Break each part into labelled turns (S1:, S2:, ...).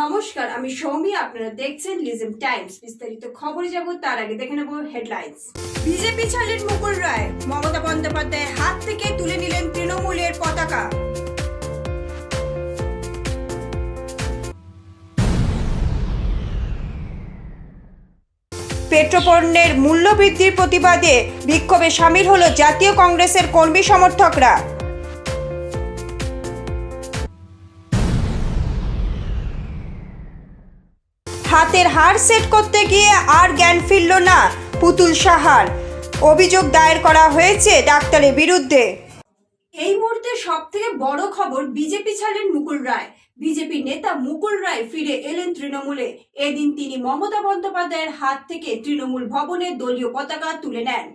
S1: নমস্কার, আমি সৌমি, আপনারা দেখছেন লিজম টাইমস বিস্তারিত খবর যাব তার আগে দেখে নেব হেডলাইন্স বিজেপি ছাড়লেন মুকুল রায়। মমতা বন্দ্যোপাধ্যায়ের হাত থেকে তুলে নিলেন তৃণমূলের পতাকা। পেট্রোপণ্যের মূল্য বৃদ্ধির প্রতিবাদে বিক্ষোভে সামিল হলো জাতীয় কংগ্রেসের কর্মী সমর্থকরা। হাতের হার সেট করতে গিয়ে আর জ্ঞান ফিরল না পুতুল সাহার। অভিযোগ দায়ের করা হয়েছে ডাক্তারের বিরুদ্ধে। এই মুহূর্তে সব থেকে বড় খবর বিজেপি ছাড়েন মুকুল রায়। বিজেপি নেতা মুকুল রায় ফিরে এলেন তৃণমূলে। এদিন তিনি মমতা বন্দ্যোপাধ্যায়ের হাত থেকে তৃণমূল ভবনে দলীয় পতাকা তুলে নেন।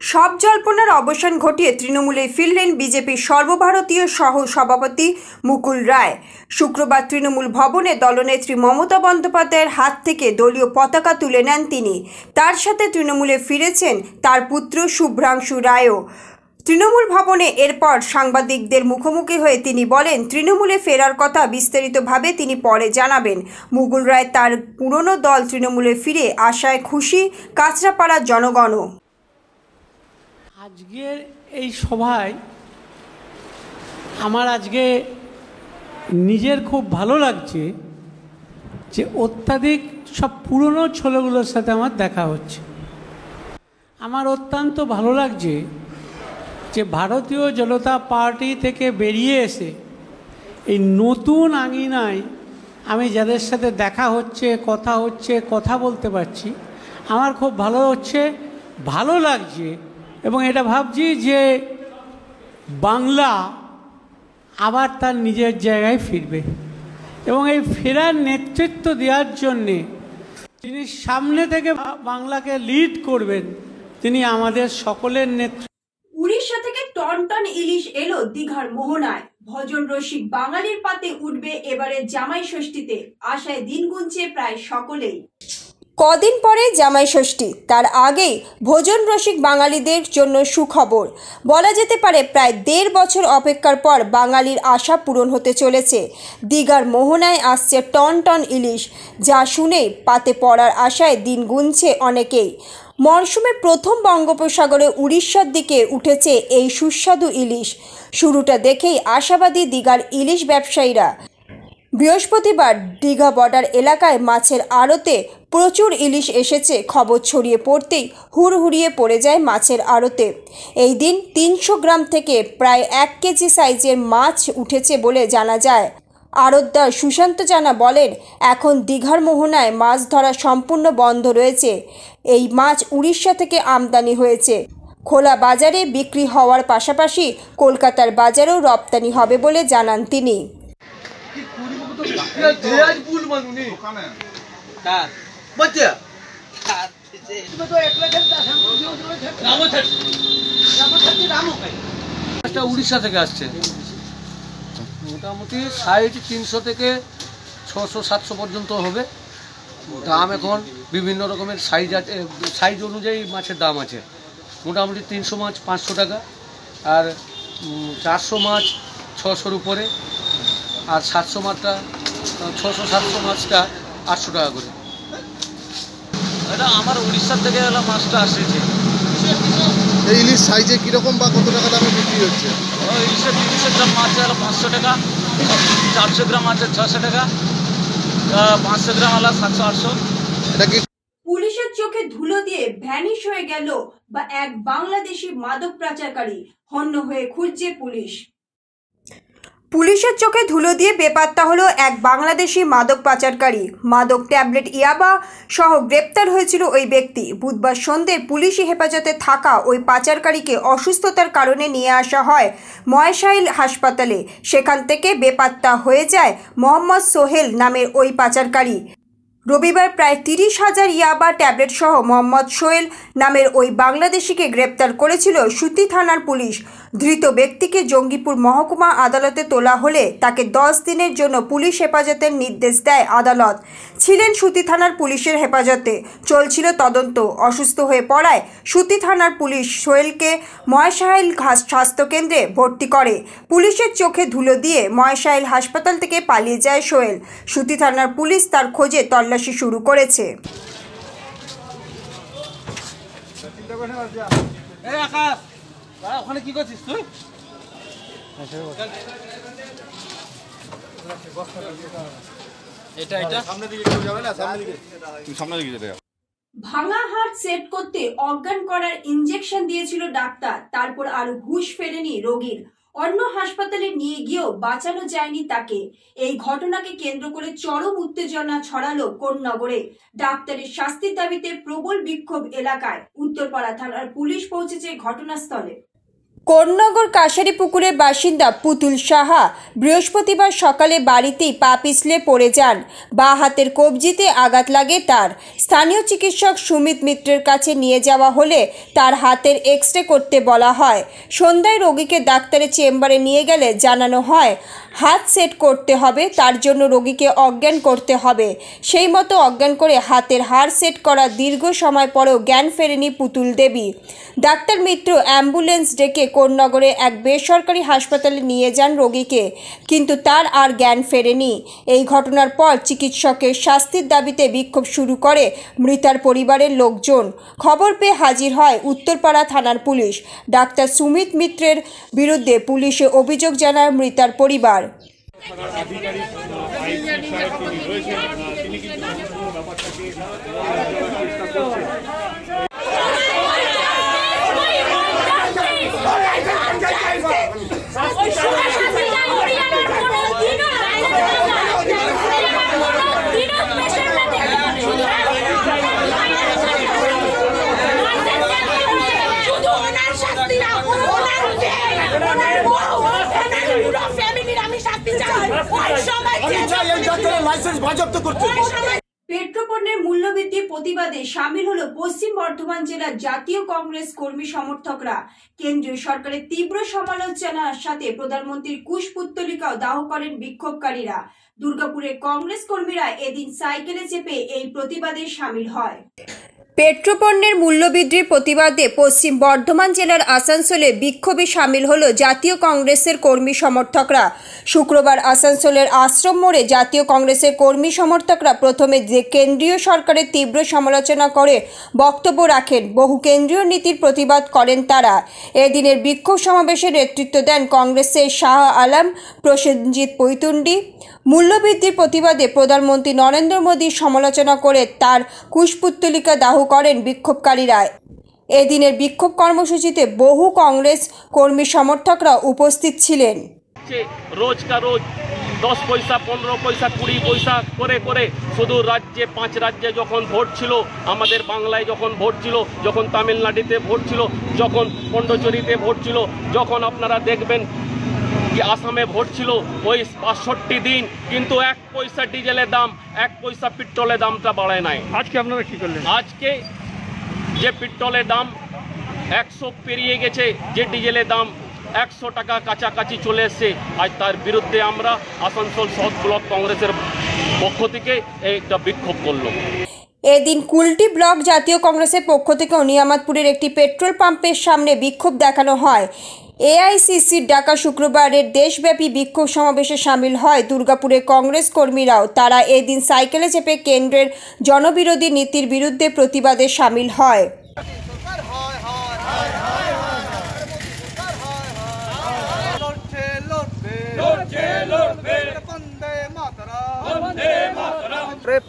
S1: সব জল্পনার অবসান ঘটিয়ে তৃণমূলে ফিরলেন বিজেপির সর্বভারতীয় সহ সভাপতি মুকুল রায়। শুক্রবার তৃণমূল ভবনে দলনেত্রী মমতা বন্দ্যোপাধ্যায়ের হাত থেকে দলীয় পতাকা তুলে নেন তিনি। তার সাথে তৃণমূলে ফিরেছেন তার পুত্র শুভ্রাংশু রায়ও। তৃণমূল ভবনে এরপর সাংবাদিকদের মুখোমুখি হয়ে তিনি বলেন, তৃণমূলে ফেরার কথা বিস্তারিতভাবে তিনি পরে জানাবেন। মুকুল রায় তার পুরনো দল তৃণমূলে ফিরে আশায় খুশি কাঁচরাপাড়ার জনগণও।
S2: আজকের এই সভায় আমার আজকে নিজের খুব ভালো লাগছে যে অত্যাধিক সব পুরনো ছেলেগুলোর সাথে আমার দেখা হচ্ছে। আমার অত্যন্ত ভালো লাগছে যে ভারতীয় জনতা পার্টি থেকে বেরিয়ে এসে এই নতুন আঙিনায় আমি যাদের সাথে দেখা হচ্ছে, কথা হচ্ছে, কথা বলতে পারছি, আমার খুব ভালো হচ্ছে, ভালো লাগছে এবং এটা ভাবছি যে বাংলা আবার তার নিজের জায়গায় ফিরবে। এবং এই ফেরার নেতৃত্ব দেওয়ার জন্যে যিনি সামনে থেকে বাংলাকে লিড করবেন, তিনি আমাদের সকলের নেতৃত্ব।
S1: উড়িষ্যা থেকে টন টন ইলিশ এলো দীঘার মোহনায়। ভজন রসিক বাঙালির পাতে উঠবে এবারে জামাই ষষ্ঠীতে। আশায় দিন গুনছে প্রায় সকলেই। কদিন পরে জামাই ষষ্ঠী, তার আগেই ভোজন রসিক বাঙালিদের জন্য সুখবর। বলা যেতে পারে প্রায় দেড় বছর অপেক্ষার পর বাঙালির আশা পূরণ হতে চলেছে। দীঘার মোহনায় আসছে টন টন ইলিশ, যা শুনে পাতে পড়ার আশায় দিন গুনছে অনেকেই। মরশুমে প্রথম বঙ্গোপসাগরে উড়িষ্যার দিকে উঠেছে এই সুস্বাদু ইলিশ। শুরুটা দেখেই আশাবাদী দীঘার ইলিশ ব্যবসায়ীরা। বৃহস্পতিবার দীঘা বর্ডার এলাকায় মাছের আড়তে প্রচুর ইলিশ এসেছে। খবর ছড়িয়ে পড়তেই হুড়হুড়িয়ে পড়ে যায় মাছের আড়তে। এই দিন তিনশো গ্রাম থেকে প্রায় এক কেজি সাইজের মাছ উঠেছে বলে জানা যায়। আড়তদার সুশান্ত জানা বলেন, এখন দীঘার মোহনায় মাছ ধরা সম্পূর্ণ বন্ধ রয়েছে। এই মাছ উড়িষ্যা থেকে আমদানি হয়েছে। খোলা বাজারে বিক্রি হওয়ার পাশাপাশি কলকাতার বাজারেও রপ্তানি হবে বলে জানান তিনি।
S3: উড়িষ্যা থেকে আসছে। মোটামুটি সাইজ তিনশো থেকে ছশো, সাতশো পর্যন্ত হবে। দাম এখন বিভিন্ন রকমের সাইজ আছে সাইজ অনুযায়ী মাছের দাম আছে। মোটামুটি তিনশো মাছ পাঁচশো টাকা। আর চারশো মাছ ছশোর উপরে। আর সাতশো মাছটা ছশো সাতশো মাছটা আটশো টাকা করে। এটা আমার উড়িষ্যার থেকে এলা মাছটা আসছে।
S4: এই ইলিশ সাইজে কীরকম বা কত টাকা দামে বিক্রি হচ্ছে?
S3: ইলিশের তিনশো গ্রাম মাছ হলো পাঁচশো টাকা চারশো গ্রাম আছে ছশো টাকা পাঁচশো গ্রাম হলো সাতশো আটশো।
S4: এটা কি
S1: পুলিশের চোখে ধুলো দিয়ে ভ্যানিশ হয়ে গেল বা এক বাংলাদেশি মাদক পাচারকারী হন্য হয়ে খুঁজছে পুলিশ। পুলিশের চোখে ধুলো দিয়ে বেপাত্তা হলো এক বাংলাদেশি মাদক পাচারকারী। মাদক ট্যাবলেট ইয়াবা সহ গ্রেপ্তার হয়েছিল ওই ব্যক্তি। বুধবার সন্ধে পুলিশি হেফাজতে থাকা ওই পাচারকারীকে অসুস্থতার কারণে নিয়ে আসা হয় ময়সাইল হাসপাতালে। সেখান থেকে বেপাত্তা হয়ে যায় মোহাম্মদ সোহেল নামের ওই পাচারকারী। রবিবার প্রায় তিরিশ হাজার ইয়াবা ট্যাবলেট সহ মোহাম্মদ সোহেল নামের ওই বাংলাদেশিকে গ্রেপ্তার করেছিল সুতি থানার পুলিশ। ধৃত ব্যক্তিকে জঙ্গিপুর মহকুমা আদালতে তোলা হলে তাকে দশ দিনের জন্য পুলিশ হেফাজতের নির্দেশ দেয় আদালত। ছিলেন সুতি থানার পুলিশের হেফাজতে। চলছিল তদন্ত। অসুস্থ হয়ে পড়ায় সুতি থানার পুলিশ সোহেলকে ময়সাইল স্বাস্থ্য কেন্দ্রে ভর্তি করে। পুলিশের চোখে ধুলো দিয়ে ময়সাইল হাসপাতাল থেকে পালিয়ে যায় সোহেল। সুতি থানার পুলিশ তার খোঁজে তল্লাশি শুরু করেছে।
S5: এই আকাশ! ওখানে কি করছিস তুই? এটা এটা?
S1: ভাঙা হাত সেট করতে অজ্ঞান করার ইঞ্জেকশন দিয়েছিল ডাক্তার তারপর আর হুঁশ ফেরেনি রোগীর। অন্য হাসপাতালে নিয়ে গিয়েও বাঁচানো যায়নি তাকে। এই ঘটনাকে কেন্দ্র করে চরম উত্তেজনা ছড়ালো কোন্নগরে। ডাক্তারের শাস্তির দাবিতে প্রবল বিক্ষোভ এলাকায়। উত্তরপাড়া থানার পুলিশ পৌঁছেছে ঘটনাস্থলে। কোন্নগর কাশারি পুকুরের বাসিন্দা পুতুল সাহা বৃহস্পতিবার সকালে বাড়িতেই পা পিছলে পড়ে যান। বা হাতের কবজিতে আঘাত লাগে তার। স্থানীয় চিকিৎসক সুমিত মিত্রের কাছে নিয়ে যাওয়া হলে তার হাতের এক্স রে করতে বলা হয়। সন্ধ্যায় রোগীকে ডাক্তারের চেম্বারে নিয়ে গেলে জানানো হয়, হাত সেট করতে হবে, তার জন্য রোগীকে অজ্ঞান করতে হবে। সেই মতো অজ্ঞান করে হাতের হাড় সেট করা দীর্ঘ সময় পরেও জ্ঞান ফেরেনি পুতুল দেবী। ডাক্তার মিত্র অ্যাম্বুলেন্স ডেকে কোন্নগরে এক বেসরকারি হাসপাতালে নিয়ে যান রোগীকে, কিন্তু তার আর জ্ঞান ফেরেনি। এই ঘটনার পর চিকিৎসকের শাস্তির দাবিতে বিক্ষোভ শুরু করে মৃতার পরিবারের লোকজন। খবর পেয়ে হাজির হয় উত্তরপাড়া থানার পুলিশ। ডাক্তার সুমিত মিত্রের বিরুদ্ধে পুলিশে অভিযোগ জানায় মৃতার পরিবার। পেট্রোপণ্যের মূল্যবৃদ্ধি প্রতিবাদে সামিল হলো পশ্চিম বর্ধমান জেলার জাতীয় কংগ্রেস কর্মী সমর্থকরা। কেন্দ্রীয় সরকারের তীব্র সমালোচনার সাথে প্রধানমন্ত্রীর কুশপুত্তলিকাও দাহ করেন বিক্ষোভকারীরা। দুর্গাপুরের কংগ্রেস কর্মীরা এদিন সাইকেলে চেপে এই প্রতিবাদে সামিল হয়। পেট্রোপণ্যের মূল্যবৃদ্ধির প্রতিবাদে পশ্চিম বর্ধমান জেলার আসানসোলে বিক্ষোভে সামিল হলো জাতীয় কংগ্রেসের কর্মী সমর্থকরা। শুক্রবার আসানসোলের আশ্রম মোড়ে জাতীয় কংগ্রেসের কর্মী সমর্থকরা প্রথমে যে কেন্দ্রীয় সরকারের তীব্র সমালোচনা করে বক্তব্য রাখেন, বহু কেন্দ্রীয় নীতির প্রতিবাদ করেন তারা। এদিনের বিক্ষোভ সমাবেশে নেতৃত্ব দেন কংগ্রেসের শাহ আলম, প্রসেনজিৎ পৈতুন্ডি মূল্যবৃদ্ধির প্রতিবাদে প্রধানমন্ত্রী নরেন্দ্র মোদীর সমালোচনা করে তার কুশপুত্তলিকা দাহ করেন বিক্ষোভকারীরা এদিনের বিক্ষোভ কর্মসূচিতে বহু কংগ্রেস কর্মী সমর্থকরা উপস্থিত ছিলেন।
S6: হচ্ছে রোজ কা রোজ দশ পয়সা, পনেরো পয়সা, কুড়ি পয়সা করে করে শুধু রাজ্যে, পাঁচ রাজ্যে যখন ভোট ছিল, আমাদের বাংলায় যখন ভোট ছিল, যখন তামিলনাড়ুতে ভোট ছিল, যখন পণ্ডচেরিতে ভোট ছিল, যখন আপনারা দেখবেন কি আসামে ভোট ছিল ওই বাষট্টি দিন কিন্তু এক পয়সা ডিজেলের দাম এক পয়সা পেট্রোলের দামটা বাড়ায় নাই।
S7: আজকে আপনারা কি করলেন?
S6: আজকে যে পেট্রোলের দাম একশো পেরিয়ে গেছে যে ডিজেলের দাম একশো টাকা কাছাকাছি চলে এসছে আজ তার বিরুদ্ধে আমরা আসানসোল সাউথ ব্লক কংগ্রেসের পক্ষ থেকে একটা বিক্ষোভ করল
S1: এদিন কুলটি ব্লক জাতীয় কংগ্রেসের পক্ষ থেকে নিয়ামতপুরের একটি পেট্রোল পাম্পের সামনে বিক্ষোভ দেখানো হয়। এআইসিসির ডাকা শুক্রবারের দেশব্যাপী বিক্ষোভ সমাবেশে সামিল হয় দুর্গাপুরের কংগ্রেস কর্মীরাও। তারা এদিন সাইকেলে চেপে কেন্দ্রের জনবিরোধী নীতির বিরুদ্ধে প্রতিবাদে সামিল হয়।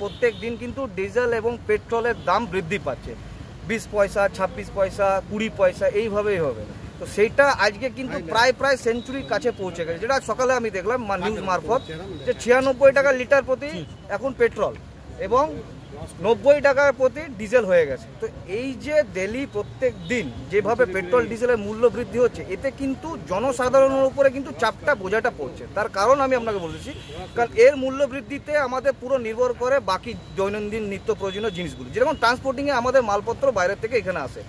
S8: প্রত্যেক দিন কিন্তু ডিজেল এবং পেট্রোলের দাম বৃদ্ধি পাচ্ছে। বিশ পয়সা, ছাব্বিশ পয়সা, কুড়ি পয়সা, এইভাবেই হবে। তো সেইটা আজকে কিন্তু প্রায় প্রায় সেঞ্চুরির কাছে পৌঁছে গেছে। যেটা সকালে আমি দেখলাম নিউজ মারফত যে ছিয়ানব্বই টাকা লিটার প্রতি এখন পেট্রোল এবং নব্বই টাকার প্রতি ডিজেল হয়ে গেছে। তো এই যে ডেলি প্রত্যেক দিন যেভাবে পেট্রোল ডিজেলের মূল্য বৃদ্ধি হচ্ছে এতে কিন্তু জনসাধারণের উপরে কিন্তু চাপটা বোঝাটা পড়ছে। তার কারণ আমি আপনাকে বলেছি কারণ এর মূল্য বৃদ্ধিতে আমাদের পুরো নির্ভর করে বাকি দৈনন্দিন নিত্য প্রয়োজনীয় জিনিসগুলো। যেরকম ট্রান্সপোর্টিংয়ে আমাদের মালপত্র বাইরের থেকে এখানে আসে।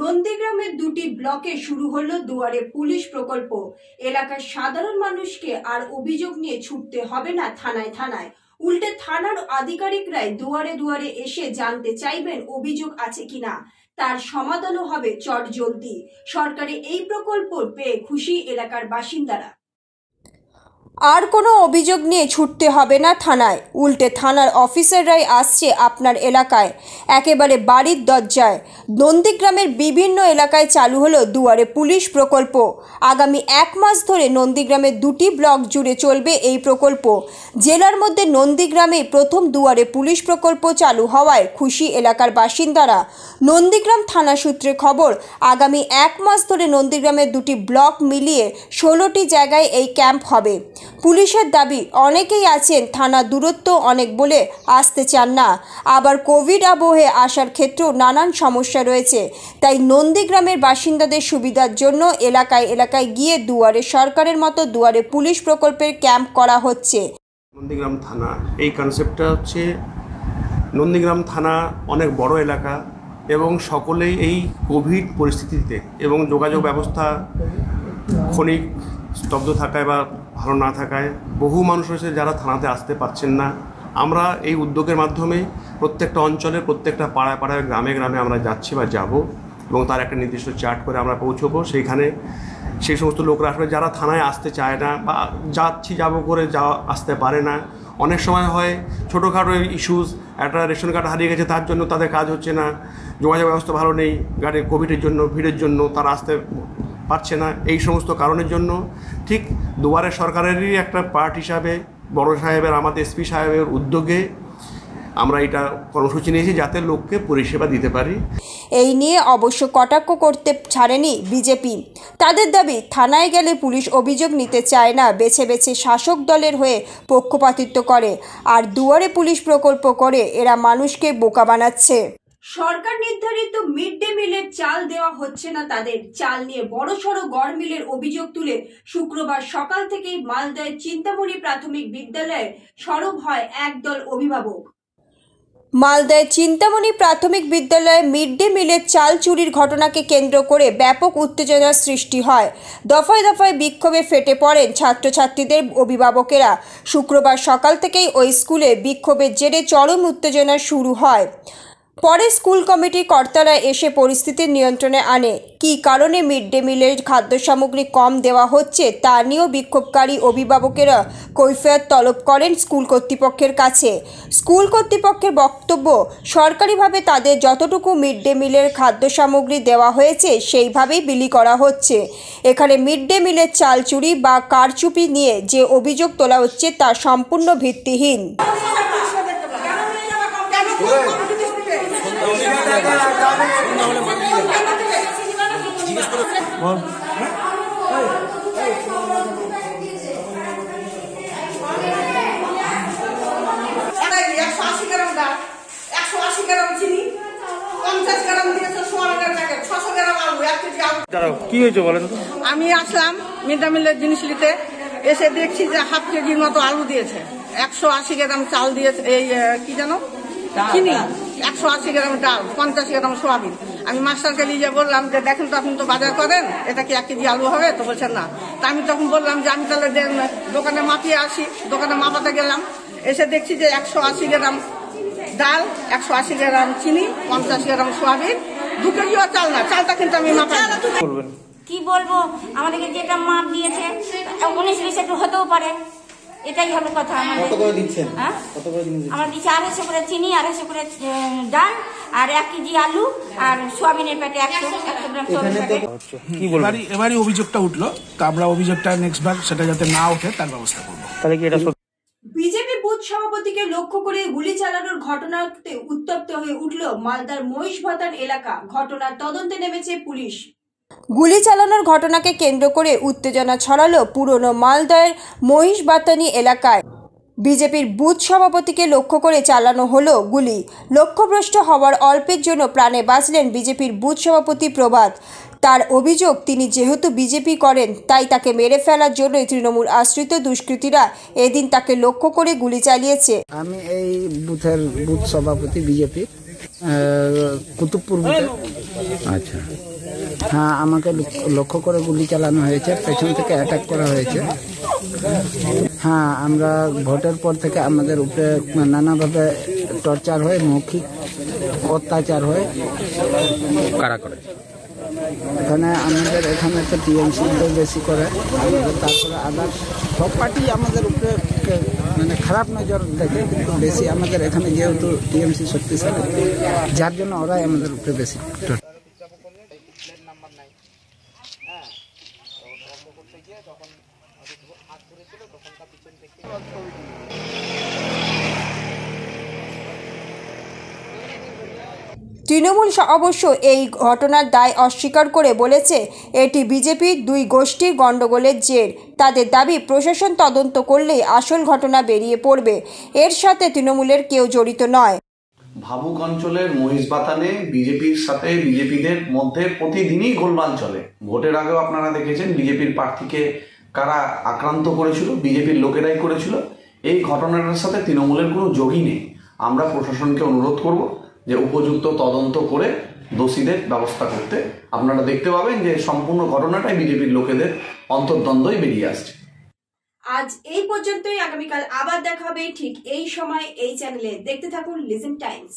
S1: নন্দীগ্রামের দুটি ব্লকে শুরু হলো দুয়ারে পুলিশ প্রকল্প। এলাকার সাধারণ মানুষকে আর অভিযোগ নিয়ে ছুটতে হবে না থানায় থানায়। উল্টে থানার আধিকারিকরাই দুয়ারে দুয়ারে এসে জানতে চাইবেন অভিযোগ আছে কিনা। তার সমাধানও হবে চট জলদি সরকারি এই প্রকল্প পেয়ে খুশি এলাকার বাসিন্দারা। আর কোনো অভিযোগ নিয়ে ছুটতে হবে না থানায়। উল্টে থানার অফিসাররাই আসছে আপনার এলাকায়। একেবারে বাড়ির দরজায়। নন্দীগ্রামের বিভিন্ন এলাকায় চালু হলো দুয়ারে পুলিশ প্রকল্প। আগামী এক মাস ধরে নন্দীগ্রামের দুটি ব্লক জুড়ে চলবে এই প্রকল্প। জেলার মধ্যে নন্দীগ্রামে প্রথম দুয়ারে পুলিশ প্রকল্প চালু হওয়ায় খুশি এলাকার বাসিন্দারা। নন্দীগ্রাম থানা সূত্রে খবর, আগামী এক মাস ধরে নন্দীগ্রামের দুটি ব্লক মিলিয়ে ষোলোটি জায়গায় এই ক্যাম্প হবে। পুলিশের দাবি, অনেকেই আছেন থানা দূরত্ব অনেক বলে আসতে চান না। আবার কোভিড আবহে আসার ক্ষেত্রেও নানান সমস্যা রয়েছে। তাই নন্দীগ্রামের বাসিন্দাদের সুবিধার জন্য এলাকায় এলাকায় গিয়ে দুয়ারে সরকারের মতো দুয়ারে পুলিশ প্রকল্পের ক্যাম্প করা হচ্ছে।
S9: নন্দীগ্রাম থানা, এই কনসেপ্টটা হচ্ছে নন্দীগ্রাম থানা অনেক বড় এলাকা এবং সকলেই এই কোভিড পরিস্থিতিতে এবং যোগাযোগ ব্যবস্থা ক্ষণিক স্তব্ধ থাকায় বা ভালো না থাকায় বহু মানুষ রয়েছে যারা থানাতে আসতে পারছেন না। আমরা এই উদ্যোগের মাধ্যমে প্রত্যেকটা অঞ্চলের প্রত্যেকটা পাড়ায় পাড়ায় গ্রামে গ্রামে আমরা যাচ্ছি বা যাব এবং তার একটা নির্দিষ্ট চার্ট করে আমরা পৌঁছবো। সেইখানে সেই সমস্ত লোকরা আসলে যারা থানায় আসতে চায় না বা যাচ্ছি, যাব করে যাওয়া, আসতে পারে না। অনেক সময় হয় ছোটোখাটো ইস্যুস, একটা রেশন কার্ড হারিয়ে গেছে, তার জন্য তাদের কাজ হচ্ছে না। যোগাযোগ ব্যবস্থা ভালো নেই, গাড়ির কোভিডের জন্য, ভিড়ের জন্য তারা আসতে পারছে না এই সমস্ত কারণের জন্য। ঠিক দুয়ারে সরকারেরই একটা পার্ট হিসাবে, বড় সাহেবের, আমাদের এসপি সাহেবের উদ্যোগে আমরা এটা কর্মসূচি নিয়েছি যাতে লোককে পরিষেবা দিতে পারি।
S1: এই নিয়ে অবশ্য কটাক্ষ করতে ছাড়েনি বিজেপি। তাদের দাবি, থানায় গেলে পুলিশ অভিযোগ নিতে চায় না, বেছে বেছে শাসক দলের হয়ে পক্ষপাতিত্ব করে। আর দুয়ারে পুলিশ প্রকল্প করে, এরা মানুষকে বোকা বানাচ্ছে। সরকার নির্ধারিত মিড ডে মিলের চাল দেওয়া হচ্ছে না তাদের। চাল নিয়ে বড়সড় গড় মিলের অভিযোগ তুলে শুক্রবার সকাল থেকেই মালদায় চিন্তামণি প্রাথমিক বিদ্যালয়ে সরব হয় একদল অভিভাবক। মালদায় চিন্তামণি প্রাথমিক বিদ্যালয়ে মিড ডে মিলের চাল চুরির ঘটনাকে কেন্দ্র করে ব্যাপক উত্তেজনার সৃষ্টি হয়। দফায় দফায় বিক্ষোভে ফেটে পড়েন ছাত্রছাত্রীদের অভিভাবকেরা। শুক্রবার সকাল থেকেই ওই স্কুলে বিক্ষোভের জেরে চরম উত্তেজনা শুরু হয়। পরে স্কুল কমিটি কর্তারা এসে পরিস্থিতি নিয়ন্ত্রণে আনে। কী কারণে মিড ডে মিলের খাদ্য সামগ্রী কম দেওয়া হচ্ছে, তা নিয়েও বিক্ষোভকারী অভিভাবকেরা কৈফিয়ত তলব করেন স্কুল কর্তৃপক্ষের কাছে। স্কুল কর্তৃপক্ষের বক্তব্য, সরকারিভাবে তাদের যতটুকু মিড ডে মিলের খাদ্য সামগ্রী দেওয়া হয়েছে, সেইভাবেই বিলি করা হচ্ছে। এখানে মিড ডে মিলের চাল চুরি বা কারচুপি নিয়ে যে অভিযোগ তোলা হচ্ছে, তা সম্পূর্ণ ভিত্তিহীন।
S10: একশো আশি
S5: কি হয়েছে বলেন
S10: আমি আসলাম মিড ডে মিলের জিনিস নিতে এসে দেখছি যে হাফ কেজির মতো আলু দিয়েছে। একশো আশি গ্রাম চাল দিয়েছে, এই কি জানো? চিনি একশো আশি গ্রাম ডাল পঞ্চাশ গ্রাম সোয়াবিন। আমি মাস্টারকে নিয়ে বললাম যে দেখেন তো আপনি তো বাজার করেন এটা কি এক কেজি আলু হবে? তো বলছেন না। তা আমি তখন বললাম যে আমি তাহলে দোকানে মাপিয়ে আসি দোকানে মাপাতে গেলাম। এসে দেখছি যে একশো আশি গ্রাম ডাল একশো আশি গ্রাম চিনি পঞ্চাশ গ্রাম সোয়াবিন দু কেজিও চাল না চালটা কিন্তু আমি মাপাই
S5: বলবেন।
S11: কি বলব? আমাদেরকে যেটা মাপ দিয়েছে উনিশ বিশ একটু হতেও পারে। এটাই হলো কথা আমাদের।
S5: কত করে দিচ্ছেন?
S11: হ্যাঁ?
S5: কত করে দিচ্ছেন?
S11: আমার দিচ্ছে আড়াইশো করে চিনি আড়াইশো করে ডাল আর এক কেজি আলু আর সোয়াবিনের প্যাটে একশো একশো গ্রাম। সোয়াবিন
S12: এবারই অভিযোগটা উঠল। তো আমরা অভিযোগটা নেক্সট বার সেটা যাতে না ওঠে তার ব্যবস্থা করব।
S5: তাহলে কি এটা
S1: বিজেপি বুথ সভাপতিকে লক্ষ্য করে গুলি চালানোর ঘটনাতে উত্তপ্ত হয়ে উঠল মালদার মহিষভাতান এলাকা। ঘটনার তদন্তে নেমেছে পুলিশ। গুলি চালানোর ঘটনাকে কেন্দ্র করে উত্তেজনা ছড়ালো পুরনো মালদার মহিষবাতানি এলাকায়। বিজেপির বুথ সভাপতিকে লক্ষ্য করে চালানো হলো গুলি। লক্ষ্যভ্রষ্ট হওয়ার অল্পের জন্য প্রাণে বাঁচলেন বিজেপির বুথ সভাপতি প্রভাত। তার অভিযোগ তিনি যেহেতু বিজেপি করেন তাই তাকে মেরে ফেলার জন্যই তৃণমূল আশ্রিত দুষ্কৃতীরা এদিন তাকে লক্ষ্য করে গুলি চালিয়েছে।
S13: আমি এই বুথের বুথ সভাপতি বিজেপি কুতুবপুর বুথে। আচ্ছা। হ্যাঁ আমাকে লক্ষ্য- করে গুলি চালানো হয়েছে পেছন থেকে অ্যাটাক করা হয়েছে। হ্যাঁ আমরা ভোটের পর থেকে আমাদের উপরে নানাভাবে টর্চার হয় মৌখিক অত্যাচার হয়।
S14: কারা করে?
S13: এখানে আমাদের এখানে তো টিএমসি বেশি করে তারপরে আদার্স সব পার্টি আমাদের উপরে মানে খারাপ নজর দেখে কিন্তু বেশি আমাদের এখানে যেহেতু টিএমসি শক্তিশালী যার জন্য ওরাই আমাদের উপরে বেশি।
S1: তৃণমূল অবশ্য এই ঘটনার দায় অস্বীকার করে বলেছে, এটি বিজেপির দুই গোষ্ঠীর গণ্ডগোলের জের। তাদের দাবি, প্রশাসন তদন্ত করলেই আসল ঘটনা বেরিয়ে পড়বে। এর সাথে তৃণমূলের কেউ জড়িত নয়।
S15: ভাবুক অঞ্চলের মহিষবাতানে বিজেপির সাথে, বিজেপিদের মধ্যে প্রতিদিনই গোলমাল চলে। ভোটের আগেও আপনারা দেখেছেন, বিজেপির প্রার্থীকে কারা আক্রান্ত করেছিল, বিজেপির লোকেরাই করেছিল। এই ঘটনাটার সাথে তৃণমূলের কোনো যোগই নেই। আমরা প্রশাসনকে অনুরোধ করব যে উপযুক্ত তদন্ত করে দোষীদের ব্যবস্থা করতে। আপনারা দেখতে পাবেন যে সম্পূর্ণ ঘটনাটাই বিজেপির লোকেদের অন্তর্দ্বন্দ্বই বেরিয়ে আসছে।
S1: আজ এই পর্যন্তই। আগামীকাল আবার দেখা হবে। ঠিক এই সময় এই চ্যানেলে দেখতে থাকুন লিজেন টাইমস